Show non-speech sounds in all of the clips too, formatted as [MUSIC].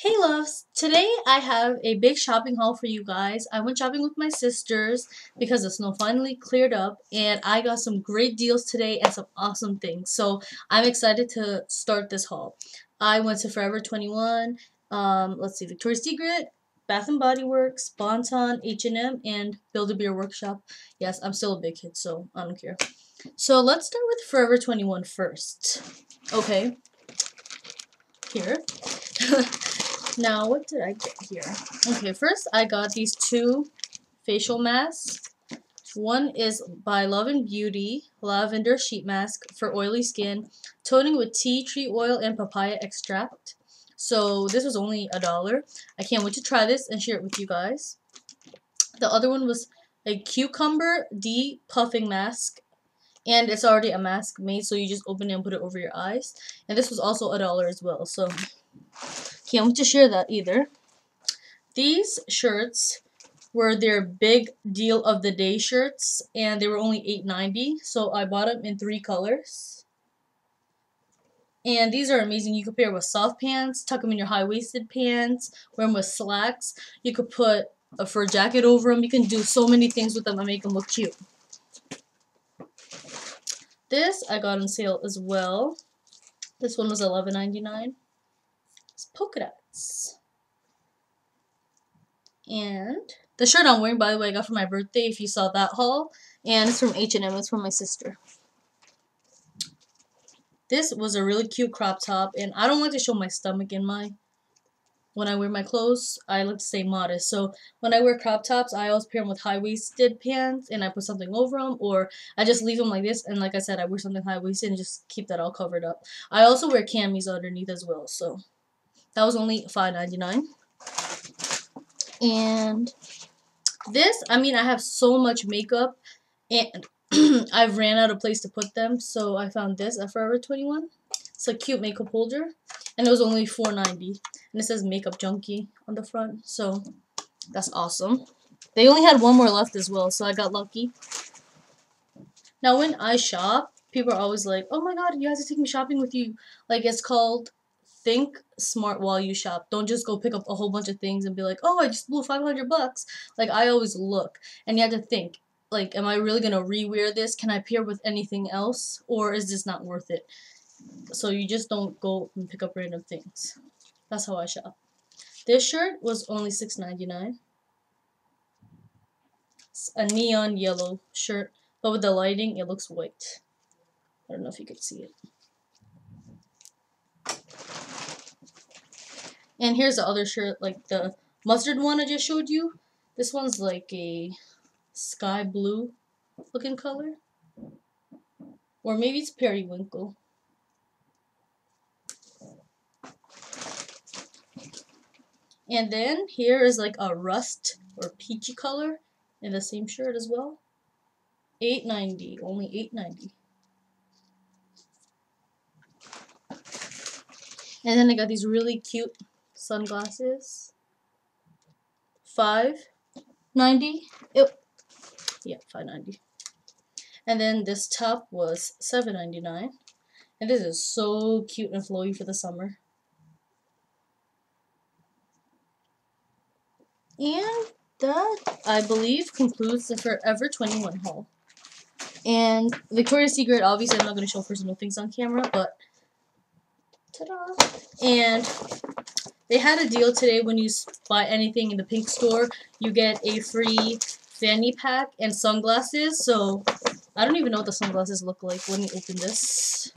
Hey loves! Today I have a big shopping haul for you guys. I went shopping with my sisters because the snow finally cleared up and I got some great deals today and some awesome things. So I'm excited to start this haul. I went to Forever 21, um, let's see, Victoria's Secret, Bath & Body Works, Bonton, H&M, and Build-A-Bear Workshop. Yes, I'm still a big kid, so I don't care. So let's start with Forever 21 first. Okay. Here. [LAUGHS] Now, what did I get here? Okay, first I got these two facial masks. One is by Love and Beauty Lavender Sheet Mask for oily skin, toning with tea tree oil and papaya extract. So this was only a dollar. I can't wait to try this and share it with you guys. The other one was a cucumber depuffing mask. And it's already a mask made, so you just open it and put it over your eyes. And this was also a dollar as well. So can't wait to share that either. These shirts were their big deal of the day shirts and they were only $8.90 so I bought them in three colors. And these are amazing. You could pair with soft pants, tuck them in your high-waisted pants, wear them with slacks. You could put a fur jacket over them. You can do so many things with them and make them look cute. This I got on sale as well. This one was $11.99 polka dots. And the shirt I'm wearing, by the way, I got for my birthday, if you saw that haul. And it's from H&M. It's from my sister. This was a really cute crop top. And I don't like to show my stomach in my... When I wear my clothes, I like to stay modest. So when I wear crop tops, I always pair them with high-waisted pants. And I put something over them. Or I just leave them like this. And like I said, I wear something high-waisted and just keep that all covered up. I also wear camis underneath as well. So... That was only $5.99. And this, I mean, I have so much makeup and [CLEARS THROAT] I've ran out of place to put them, so I found this at Forever 21. It's a cute makeup holder, and it was only $4.90. And it says Makeup Junkie on the front, so that's awesome. They only had one more left as well, so I got lucky. Now, when I shop, people are always like, oh my god, you have to take me shopping with you. Like, it's called think smart while you shop. Don't just go pick up a whole bunch of things and be like, oh, I just blew 500 bucks. Like, I always look. And you have to think, like, am I really going to rewear this? Can I pair with anything else? Or is this not worth it? So you just don't go and pick up random things. That's how I shop. This shirt was only $6.99. It's a neon yellow shirt, but with the lighting, it looks white. I don't know if you could see it. And here's the other shirt, like the mustard one I just showed you. This one's like a sky blue looking color. Or maybe it's periwinkle. And then here is like a rust or peachy color in the same shirt as well. 8.90, only 8.90. And then I got these really cute sunglasses. Five ninety. Yeah, five ninety. And then this top was seven ninety nine. And this is so cute and flowy for the summer. And that, I believe, concludes the Forever 21 haul. And Victoria's Secret, obviously I'm not going to show personal things on camera, but ta-da! And they had a deal today when you buy anything in the pink store. You get a free fanny pack and sunglasses. So, I don't even know what the sunglasses look like. Let me open this.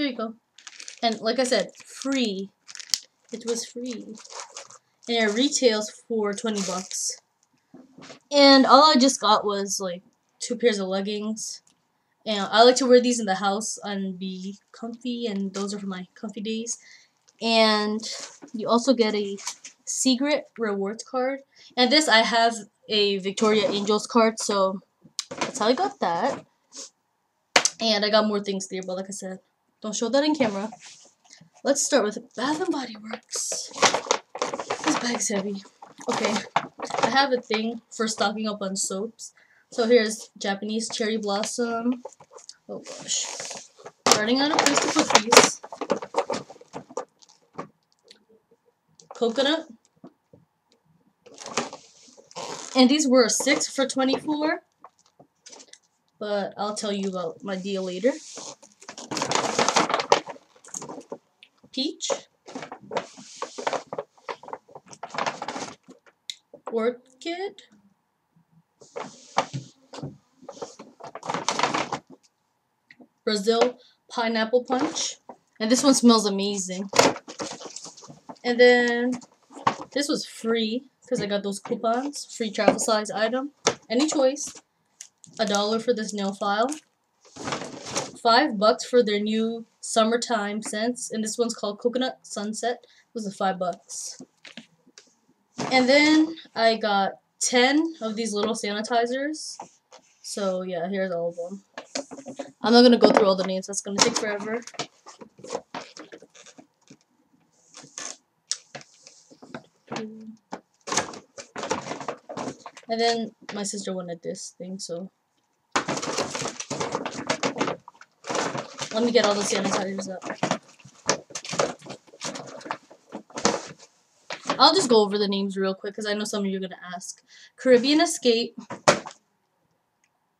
There you go. And like I said, free. It was free. And it retails for 20 bucks. And all I just got was like two pairs of leggings. And I like to wear these in the house and be comfy, and those are for my comfy days. And you also get a secret rewards card. And this, I have a Victoria Angels card, so that's how I got that. And I got more things there, but like I said, don't show that in camera. Let's start with Bath and Body Works. This bag's heavy. Okay, I have a thing for stocking up on soaps. So here's Japanese cherry blossom. Oh gosh. Starting out a place to put. Coconut. And these were six for 24. But I'll tell you about my deal later. Peach. Orchid. Brazil pineapple punch. And this one smells amazing. And then this was free because I got those coupons. Free travel size item. Any choice. A dollar for this nail file. Five bucks for their new summertime scents. And this one's called Coconut Sunset. Was is five bucks. And then I got 10 of these little sanitizers. So yeah, here's all of them. I'm not going to go through all the names. That's going to take forever. And then my sister wanted this thing, so let me get all the sanitizers up. I'll just go over the names real quick because I know some of you are going to ask. Caribbean Escape,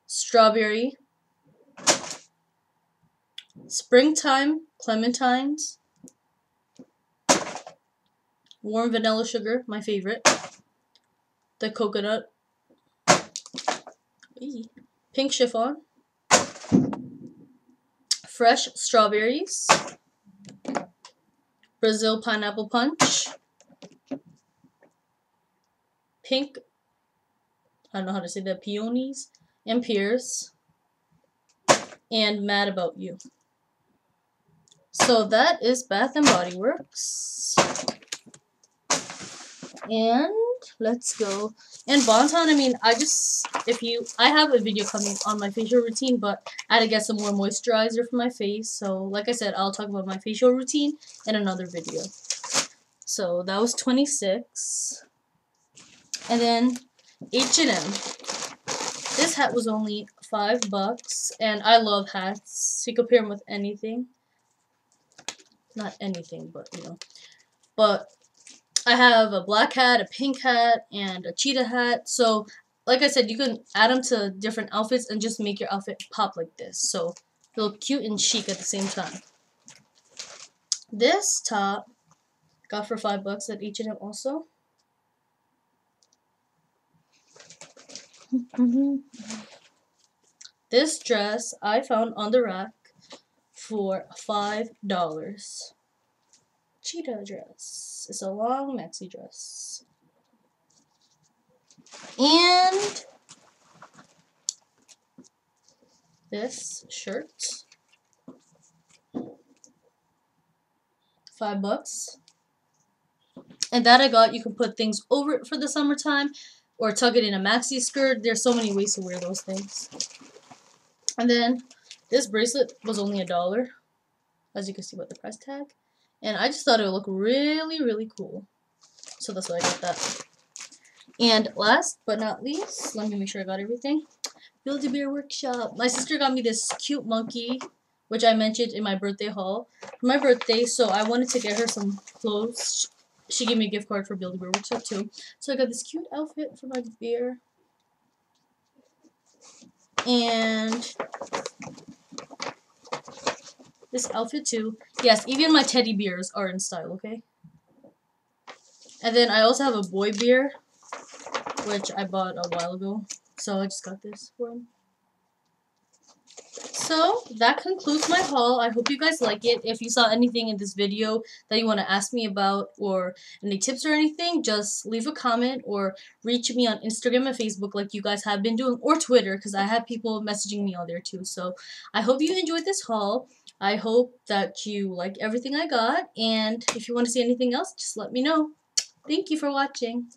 Strawberry, Springtime Clementines, Warm Vanilla Sugar, my favorite, the Coconut, Pink Chiffon, Fresh Strawberries, Brazil Pineapple Punch, pink, I don't know how to say that, peonies and pears, and Mad About You. So that is Bath and Body Works. And let's go. And Bonton, I mean, I just, if you, I have a video coming on my facial routine, but I had to get some more moisturizer for my face. So, like I said, I'll talk about my facial routine in another video. So, that was 26. And then H&M. This hat was only five bucks, and I love hats. You can pair them with anything. Not anything, but you know. But I have a black hat, a pink hat, and a cheetah hat. So, like I said, you can add them to different outfits and just make your outfit pop like this. So, look cute and chic at the same time. This top got for five bucks at H&M also. [LAUGHS] this dress I found on the rack for $5. Cheetah dress. It's a long maxi dress. And this shirt. Five bucks. And that I got, you can put things over it for the summertime or tuck it in a maxi skirt. There's so many ways to wear those things. And then this bracelet was only a dollar, as you can see by the price tag. And I just thought it would look really, really cool. So that's why I got that. And last but not least, let me make sure I got everything. Build-A-Bear Workshop. My sister got me this cute monkey, which I mentioned in my birthday haul. For my birthday, so I wanted to get her some clothes she gave me a gift card for Build a Bear Workshop too. So I got this cute outfit for my bear. And this outfit too. Yes, even my teddy bears are in style, okay? And then I also have a boy bear, which I bought a while ago. So I just got this him. So, that concludes my haul. I hope you guys like it. If you saw anything in this video that you want to ask me about or any tips or anything, just leave a comment or reach me on Instagram and Facebook like you guys have been doing or Twitter because I have people messaging me on there too. So, I hope you enjoyed this haul. I hope that you like everything I got and if you want to see anything else, just let me know. Thank you for watching.